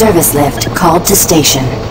Service lift called to station.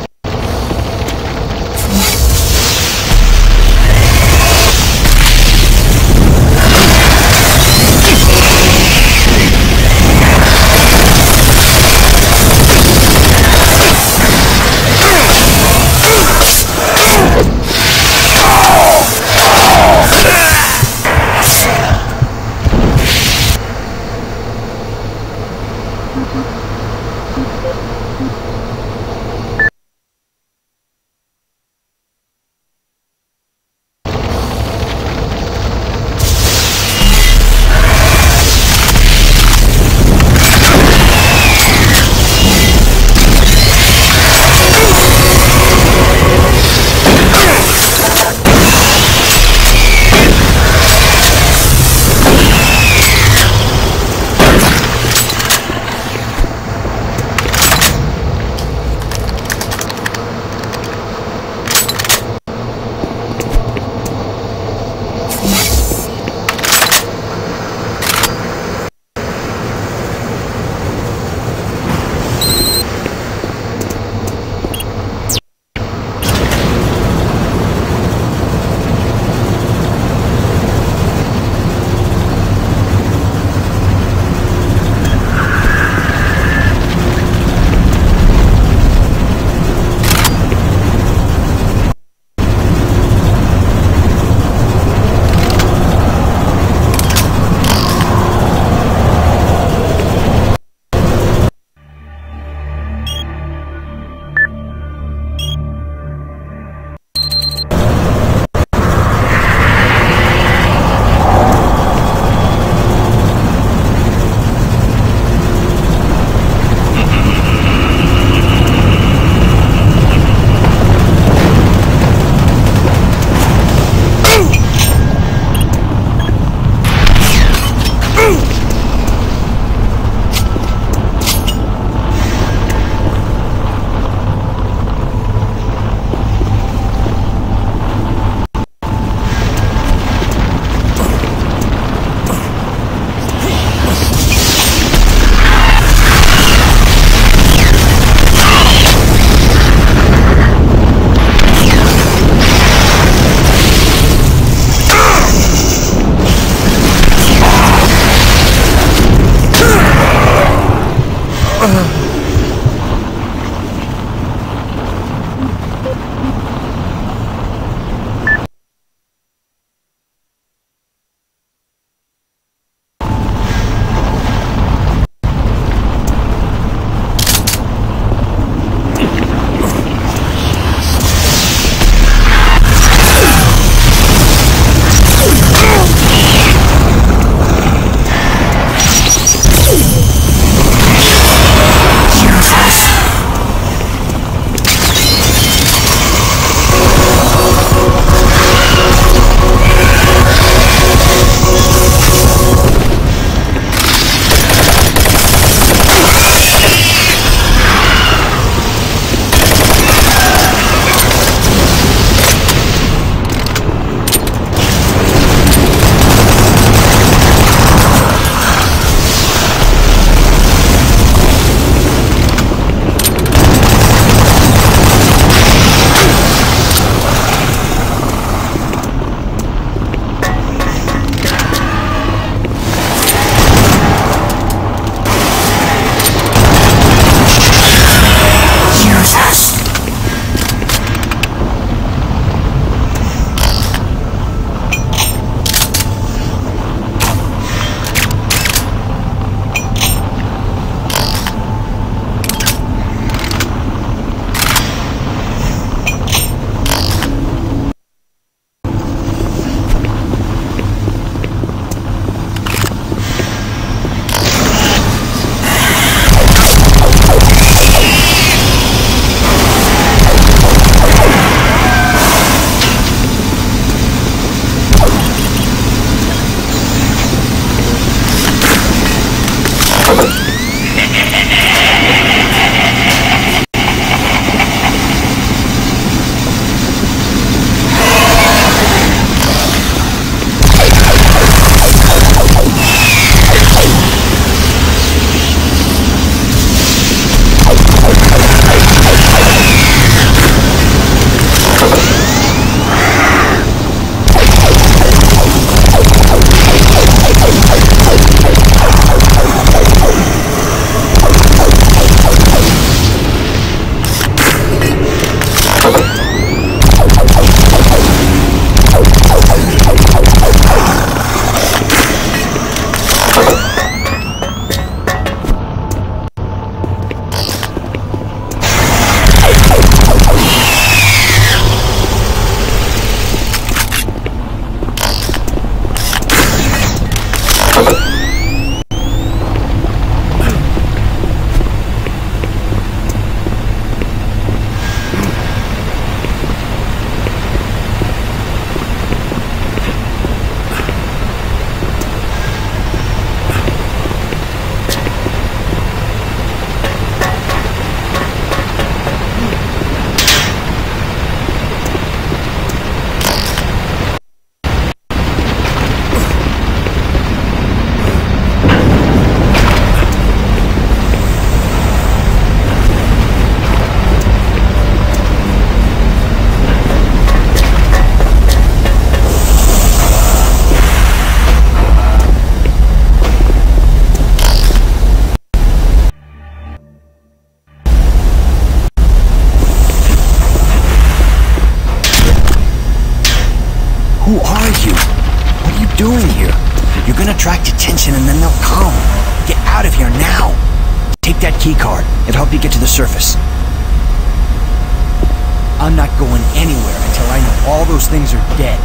I'm not going anywhere until I know all those things are dead.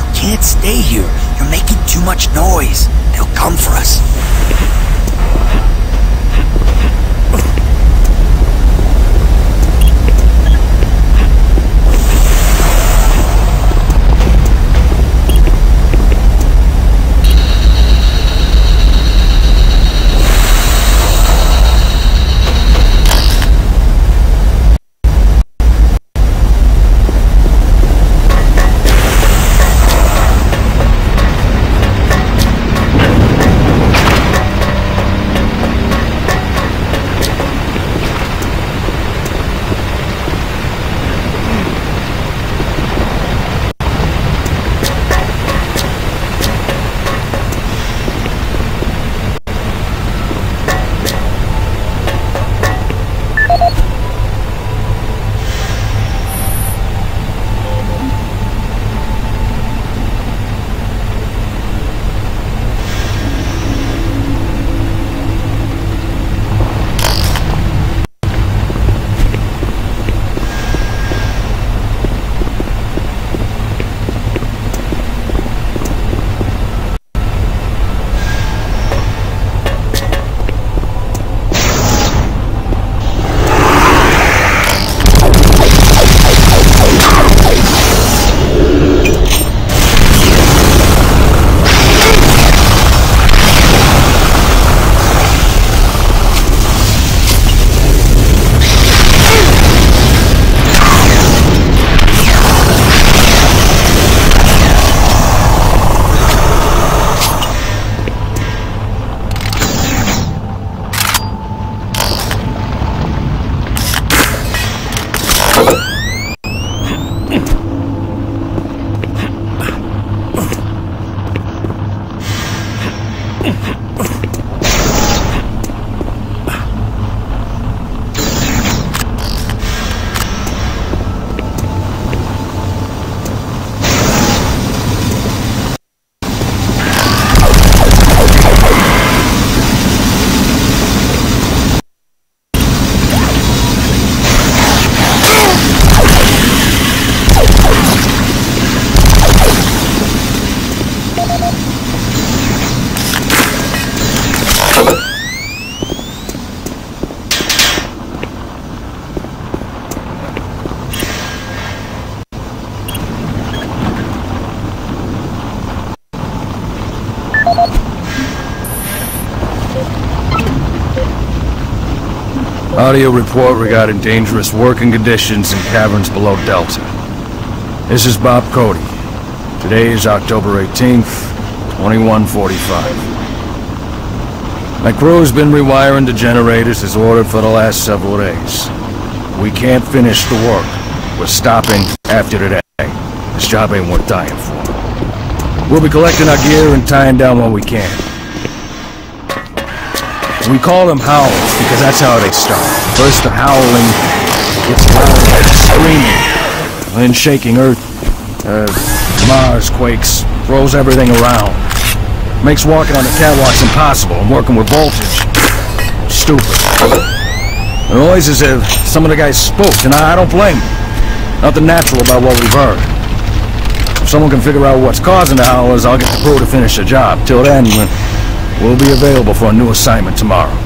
You can't stay here. You're making too much noise. They'll come for us. Audio report regarding dangerous working conditions in caverns below Delta. This is Bob Cody. Today is October 18th, 2145. My crew's been rewiring the generators as ordered for the last several days. We can't finish the work. We're stopping after today. This job ain't worth dying for. We'll be collecting our gear and tying down what we can. We call them howls because that's how they start. First the howling gets louder, screaming, then shaking Earth, uh, Mars quakes, throws everything around. Makes walking on the catwalks impossible and working with voltage. Stupid. The noise is if some of the guys spooked, and I, I don't blame them. Nothing natural about what we've heard. If someone can figure out what's causing the howlers, I'll get the crew to finish the job. Till then, we'll be available for a new assignment tomorrow.